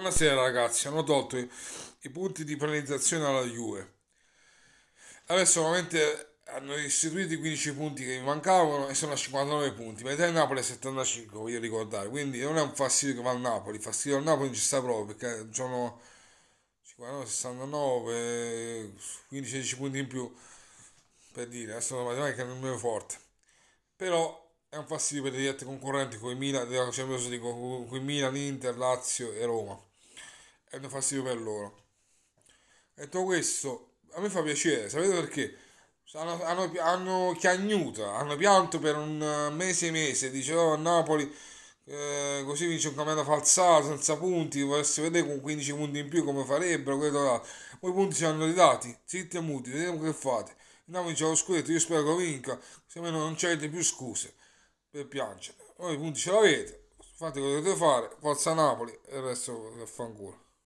Buonasera ragazzi, hanno tolto i, i punti di penalizzazione alla Juve. Adesso solamente hanno istituito i 15 punti che mi mancavano e sono a 59 punti, mentre il Napoli a 75, voglio ricordare. Quindi non è un fastidio che va al Napoli, fastidio al Napoli non ci sta proprio perché sono 59, 69, 15 punti in più per dire, adesso la matematica non è forte. Però è un fastidio per i diretti concorrenti con i Milan, con i Milan, Inter, Lazio e Roma è un fastidio per loro. Detto questo, a me fa piacere, sapete perché? Hanno, hanno, hanno chiagnuta, hanno pianto per un mese e mese, dicevano oh, Napoli eh, così vince un campionato falsato, senza punti, vorresti vedere con 15 punti in più come farebbero, quello là. Poi i punti ci hanno ridati, zitti e muti, vediamo che fate. Napoli c'è lo scudetto, io spero che vinca, se almeno non c'è più scuse per piangere. Voi i punti ce l'avete, fate quello che dovete fare, forza Napoli e il resto che fanculo.